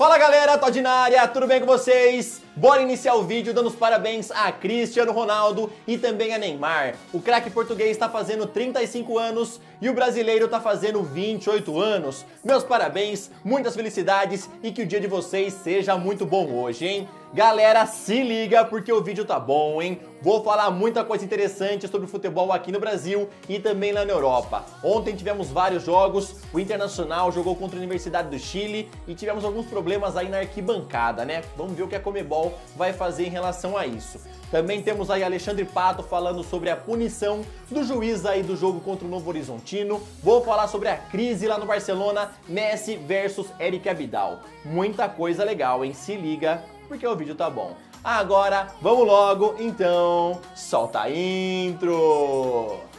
Fala galera, Todd na área, tudo bem com vocês? Bora iniciar o vídeo dando os parabéns a Cristiano Ronaldo e também a Neymar. O craque português está fazendo 35 anos e o brasileiro está fazendo 28 anos. Meus parabéns, muitas felicidades e que o dia de vocês seja muito bom hoje, hein? Galera, se liga porque o vídeo tá bom, hein? Vou falar muita coisa interessante sobre futebol aqui no Brasil e também lá na Europa. Ontem tivemos vários jogos, o Internacional jogou contra a Universidade do Chile e tivemos alguns problemas aí na arquibancada, né? Vamos ver o que a Comebol vai fazer em relação a isso. Também temos aí Alexandre Pato falando sobre a punição do juiz aí do jogo contra o Novo Horizontino. Vou falar sobre a crise lá no Barcelona, Messi versus Eric Abidal. Muita coisa legal, hein? Se liga porque o vídeo tá bom. Agora, vamos logo, então, solta a intro!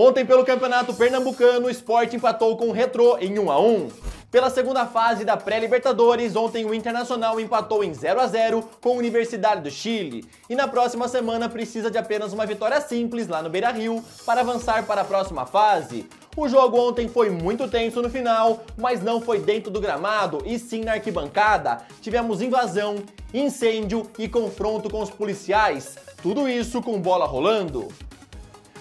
Ontem, pelo Campeonato Pernambucano, o Sport empatou com o Retrô em 1 a 1. Pela segunda fase da pré-Libertadores, ontem o Internacional empatou em 0 a 0 com a Universidade do Chile e na próxima semana precisa de apenas uma vitória simples lá no Beira-Rio para avançar para a próxima fase. O jogo ontem foi muito tenso no final, mas não foi dentro do gramado e sim na arquibancada. Tivemos invasão, incêndio e confronto com os policiais. Tudo isso com bola rolando.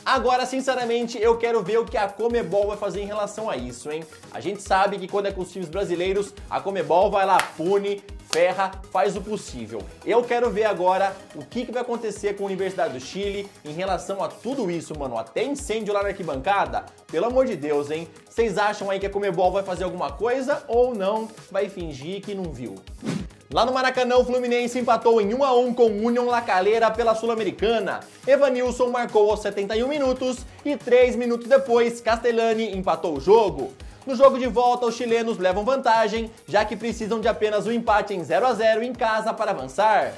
Agora, sinceramente, eu quero ver o que a Comebol vai fazer em relação a isso, hein? A gente sabe que quando é com os times brasileiros, a Comebol vai lá, pune, ferra, faz o possível. Eu quero ver agora o que, que vai acontecer com a Universidade do Chile em relação a tudo isso, mano. Até incêndio lá na arquibancada. Pelo amor de Deus, hein? Vocês acham aí que a Comebol vai fazer alguma coisa ou não vai fingir que não viu? Lá no Maracanã, o Fluminense empatou em 1 a 1 com Union La Calera pela Sul-Americana. Evanilson marcou aos 71 minutos e 3 minutos depois, Castellani empatou o jogo. No jogo de volta, os chilenos levam vantagem, já que precisam de apenas um empate em 0 a 0 em casa para avançar.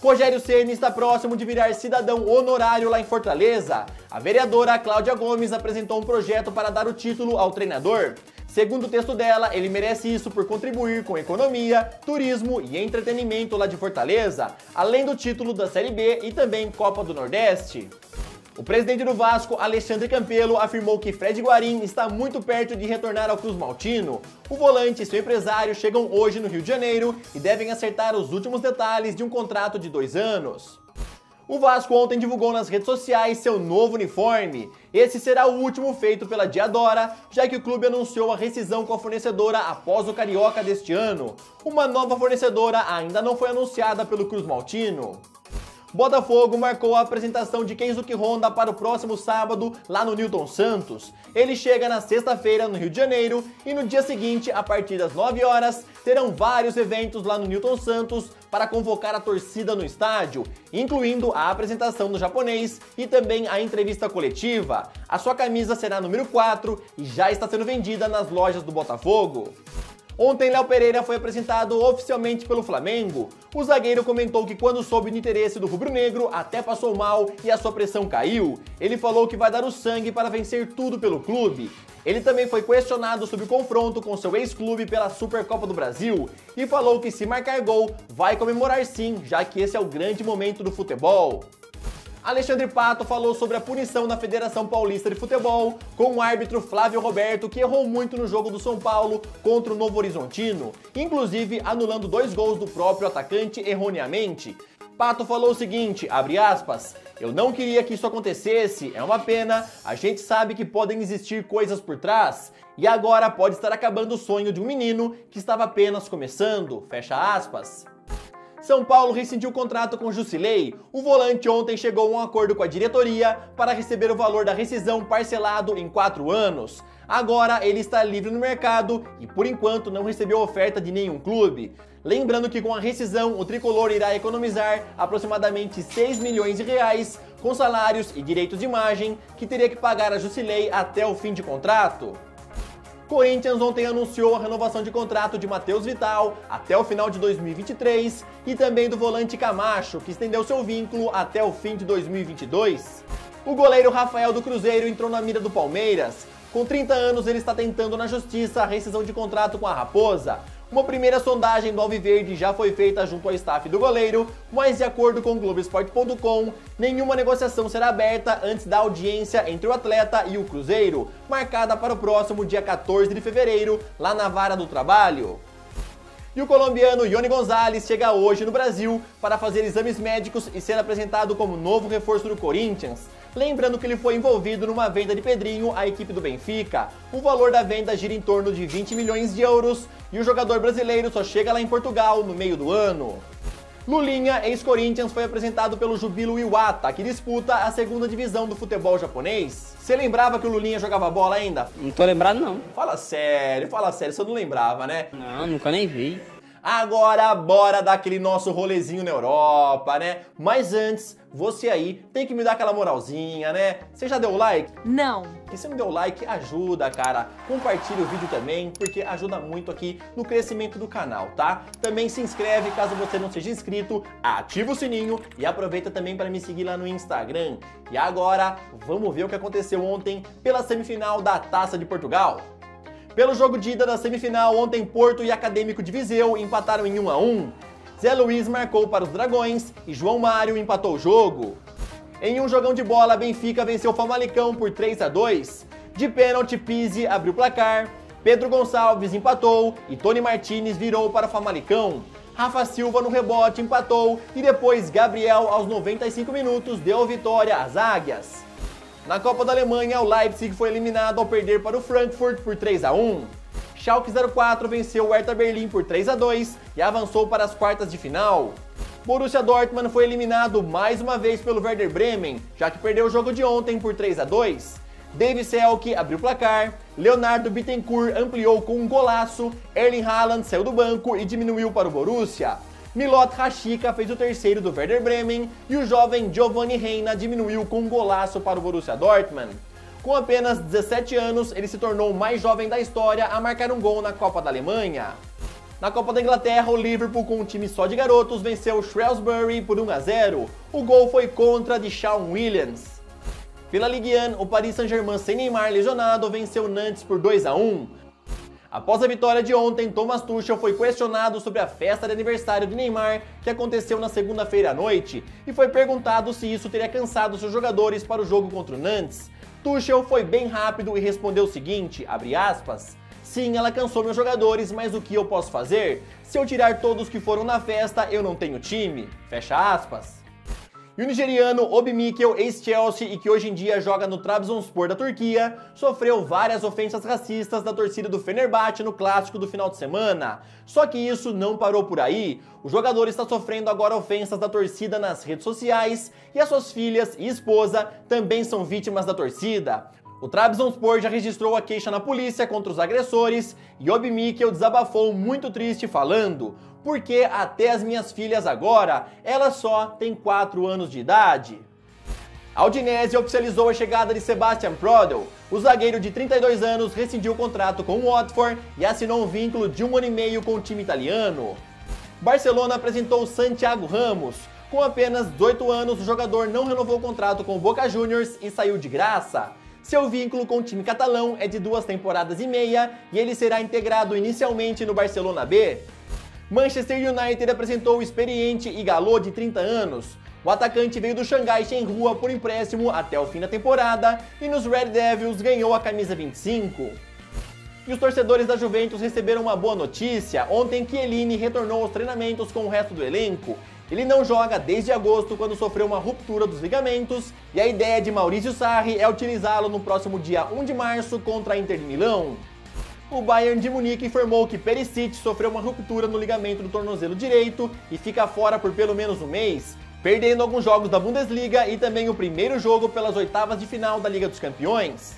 Rogério Ceni está próximo de virar cidadão honorário lá em Fortaleza. A vereadora Cláudia Gomes apresentou um projeto para dar o título ao treinador. Segundo o texto dela, ele merece isso por contribuir com economia, turismo e entretenimento lá de Fortaleza, além do título da Série B e também Copa do Nordeste. O presidente do Vasco, Alexandre Campelo, afirmou que Fred Guarim está muito perto de retornar ao Cruz Maltino. O volante e seu empresário chegam hoje no Rio de Janeiro e devem acertar os últimos detalhes de um contrato de dois anos. O Vasco ontem divulgou nas redes sociais seu novo uniforme. Esse será o último feito pela Diadora, já que o clube anunciou a rescisão com a fornecedora após o Carioca deste ano. Uma nova fornecedora ainda não foi anunciada pelo Cruz Maltino. Botafogo marcou a apresentação de Kenzuki Honda para o próximo sábado lá no Newton Santos. Ele chega na sexta-feira no Rio de Janeiro e no dia seguinte, a partir das 9 horas, terão vários eventos lá no Newton Santos para convocar a torcida no estádio, incluindo a apresentação do japonês e também a entrevista coletiva. A sua camisa será número 4 e já está sendo vendida nas lojas do Botafogo. Ontem, Léo Pereira foi apresentado oficialmente pelo Flamengo. O zagueiro comentou que quando soube do interesse do rubro-negro, até passou mal e a sua pressão caiu. Ele falou que vai dar o sangue para vencer tudo pelo clube. Ele também foi questionado sobre o confronto com seu ex-clube pela Supercopa do Brasil e falou que se marcar gol, vai comemorar sim, já que esse é o grande momento do futebol. Alexandre Pato falou sobre a punição da Federação Paulista de Futebol com o árbitro Flávio Roberto, que errou muito no jogo do São Paulo contra o Novo Horizontino, inclusive anulando dois gols do próprio atacante erroneamente. Pato falou o seguinte, abre aspas, eu não queria que isso acontecesse, é uma pena, a gente sabe que podem existir coisas por trás, e agora pode estar acabando o sonho de um menino que estava apenas começando, fecha aspas. São Paulo rescindiu o contrato com Jusilei. O volante ontem chegou a um acordo com a diretoria para receber o valor da rescisão parcelado em quatro anos. Agora ele está livre no mercado e por enquanto não recebeu oferta de nenhum clube. Lembrando que com a rescisão o tricolor irá economizar aproximadamente 6 milhões de reais com salários e direitos de imagem que teria que pagar a Jusilei até o fim de contrato. Corinthians ontem anunciou a renovação de contrato de Matheus Vital até o final de 2023 e também do volante Camacho, que estendeu seu vínculo até o fim de 2022. O goleiro Rafael do Cruzeiro entrou na mira do Palmeiras. Com 30 anos, ele está tentando na justiça a rescisão de contrato com a Raposa. Uma primeira sondagem do Alviverde já foi feita junto ao staff do goleiro, mas de acordo com Globoesporte.com, nenhuma negociação será aberta antes da audiência entre o atleta e o Cruzeiro, marcada para o próximo dia 14 de fevereiro, lá na Vara do Trabalho. E o colombiano Ione Gonzalez chega hoje no Brasil para fazer exames médicos e ser apresentado como novo reforço do Corinthians. Lembrando que ele foi envolvido numa venda de Pedrinho à equipe do Benfica. O valor da venda gira em torno de 20 milhões de euros e o jogador brasileiro só chega lá em Portugal no meio do ano. Lulinha, ex-Corinthians, foi apresentado pelo Jubilo Iwata, que disputa a segunda divisão do futebol japonês. Você lembrava que o Lulinha jogava bola ainda? Não tô lembrado, não. Fala sério, fala sério, você não lembrava, né? Não, nunca nem vi. Agora bora dar aquele nosso rolezinho na Europa, né? Mas antes, você aí tem que me dar aquela moralzinha, né? Você já deu like? Não. E se não deu like, ajuda, cara. Compartilha o vídeo também, porque ajuda muito aqui no crescimento do canal, tá? Também se inscreve caso você não seja inscrito, ativa o sininho e aproveita também para me seguir lá no Instagram. E agora, vamos ver o que aconteceu ontem pela semifinal da Taça de Portugal. Pelo jogo de ida da semifinal, ontem Porto e Acadêmico de Viseu empataram em 1 a 1. Zé Luiz marcou para os Dragões e João Mário empatou o jogo. Em um jogão de bola, Benfica venceu o Famalicão por 3 a 2. De pênalti, Pise abriu o placar, Pedro Gonçalves empatou e Tony Martinez virou para o Famalicão. Rafa Silva no rebote empatou e depois Gabriel aos 95 minutos deu vitória às Águias. Na Copa da Alemanha, o Leipzig foi eliminado ao perder para o Frankfurt por 3 a 1. Schalke 04 venceu o Hertha Berlim por 3 a 2 e avançou para as quartas de final. Borussia Dortmund foi eliminado mais uma vez pelo Werder Bremen, já que perdeu o jogo de ontem por 3 a 2. David Selke abriu o placar, Leonardo Bittencourt ampliou com um golaço, Erling Haaland saiu do banco e diminuiu para o Borussia. Milot Rashica fez o terceiro do Werder Bremen e o jovem Giovanni Reina diminuiu com um golaço para o Borussia Dortmund. Com apenas 17 anos, ele se tornou o mais jovem da história a marcar um gol na Copa da Alemanha. Na Copa da Inglaterra, o Liverpool, com um time só de garotos, venceu Shrewsbury por 1 a 0. O gol foi contra de Shawn Williams. Pela Ligue 1, o Paris Saint-Germain sem Neymar lesionado venceu Nantes por 2 a 1. Após a vitória de ontem, Thomas Tuchel foi questionado sobre a festa de aniversário de Neymar, que aconteceu na segunda-feira à noite, e foi perguntado se isso teria cansado seus jogadores para o jogo contra o Nantes. Tuchel foi bem rápido e respondeu o seguinte, aspas, Sim, ela cansou meus jogadores, mas o que eu posso fazer? Se eu tirar todos que foram na festa, eu não tenho time. Fecha aspas. O nigeriano Obi Mikel, ex-Chelsea e que hoje em dia joga no Trabzonspor da Turquia, sofreu várias ofensas racistas da torcida do Fenerbahçe no clássico do final de semana. Só que isso não parou por aí. O jogador está sofrendo agora ofensas da torcida nas redes sociais e as suas filhas e esposa também são vítimas da torcida. O Trabzonspor já registrou a queixa na polícia contra os agressores e Obi Mikel desabafou muito triste falando porque até as minhas filhas agora, elas só têm 4 anos de idade. A Udinese oficializou a chegada de Sebastian Prodel. O zagueiro de 32 anos rescindiu o contrato com o Watford e assinou um vínculo de um ano e meio com o time italiano. Barcelona apresentou Santiago Ramos. Com apenas 18 anos, o jogador não renovou o contrato com o Boca Juniors e saiu de graça. Seu vínculo com o time catalão é de duas temporadas e meia e ele será integrado inicialmente no Barcelona B. Manchester United apresentou o experiente Igalo de 30 anos. O atacante veio do Xangai Shenhua por empréstimo até o fim da temporada e nos Red Devils ganhou a camisa 25. E os torcedores da Juventus receberam uma boa notícia. Ontem, Chiellini retornou aos treinamentos com o resto do elenco ele não joga desde agosto, quando sofreu uma ruptura dos ligamentos, e a ideia de Maurício Sarri é utilizá-lo no próximo dia 1 de março contra a Inter de Milão. O Bayern de Munique informou que Perisic sofreu uma ruptura no ligamento do tornozelo direito e fica fora por pelo menos um mês, perdendo alguns jogos da Bundesliga e também o primeiro jogo pelas oitavas de final da Liga dos Campeões.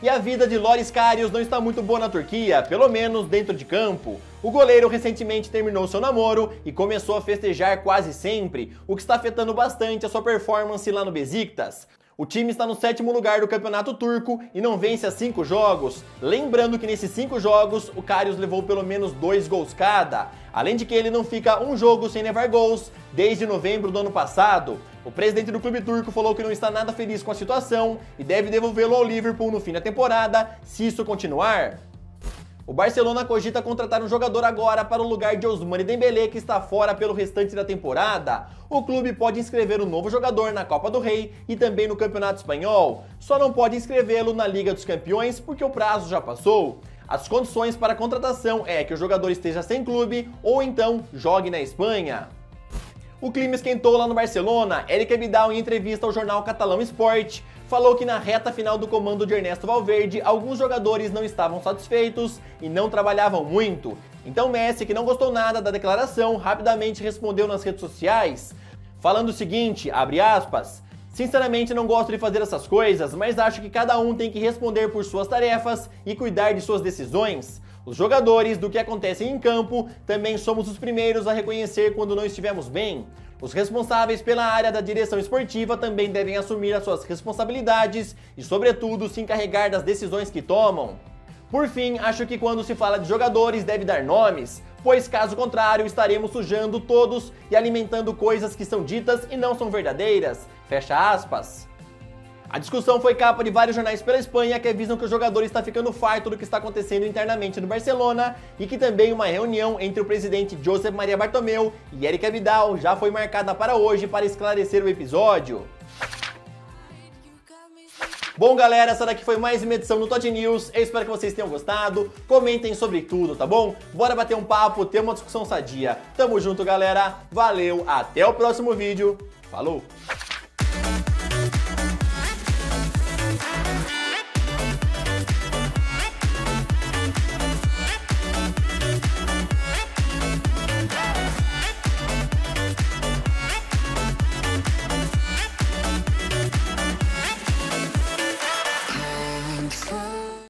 E a vida de Loris Karius não está muito boa na Turquia, pelo menos dentro de campo. O goleiro recentemente terminou seu namoro e começou a festejar quase sempre, o que está afetando bastante a sua performance lá no Besiktas. O time está no sétimo lugar do campeonato turco e não vence há cinco jogos. Lembrando que nesses cinco jogos, o Karius levou pelo menos dois gols cada. Além de que ele não fica um jogo sem levar gols desde novembro do ano passado. O presidente do clube turco falou que não está nada feliz com a situação e deve devolvê-lo ao Liverpool no fim da temporada, se isso continuar. O Barcelona cogita contratar um jogador agora para o lugar de Ousmane Dembélé, que está fora pelo restante da temporada. O clube pode inscrever um novo jogador na Copa do Rei e também no Campeonato Espanhol. Só não pode inscrevê-lo na Liga dos Campeões porque o prazo já passou. As condições para a contratação é que o jogador esteja sem clube ou então jogue na Espanha. O clima esquentou lá no Barcelona. Eric Abidal, em entrevista ao jornal catalão Sport, falou que na reta final do comando de Ernesto Valverde, alguns jogadores não estavam satisfeitos e não trabalhavam muito. Então Messi, que não gostou nada da declaração, rapidamente respondeu nas redes sociais, falando o seguinte, abre aspas, Sinceramente não gosto de fazer essas coisas, mas acho que cada um tem que responder por suas tarefas e cuidar de suas decisões. Os jogadores do que acontece em campo também somos os primeiros a reconhecer quando não estivermos bem. Os responsáveis pela área da direção esportiva também devem assumir as suas responsabilidades e, sobretudo, se encarregar das decisões que tomam. Por fim, acho que quando se fala de jogadores deve dar nomes, pois caso contrário estaremos sujando todos e alimentando coisas que são ditas e não são verdadeiras. Fecha aspas. A discussão foi capa de vários jornais pela Espanha que avisam que o jogador está ficando farto do que está acontecendo internamente no Barcelona e que também uma reunião entre o presidente Josep Maria Bartomeu e Erika Vidal já foi marcada para hoje para esclarecer o episódio. Bom, galera, essa daqui foi mais uma edição do Todd News. Eu espero que vocês tenham gostado. Comentem sobre tudo, tá bom? Bora bater um papo, ter uma discussão sadia. Tamo junto, galera. Valeu, até o próximo vídeo. Falou!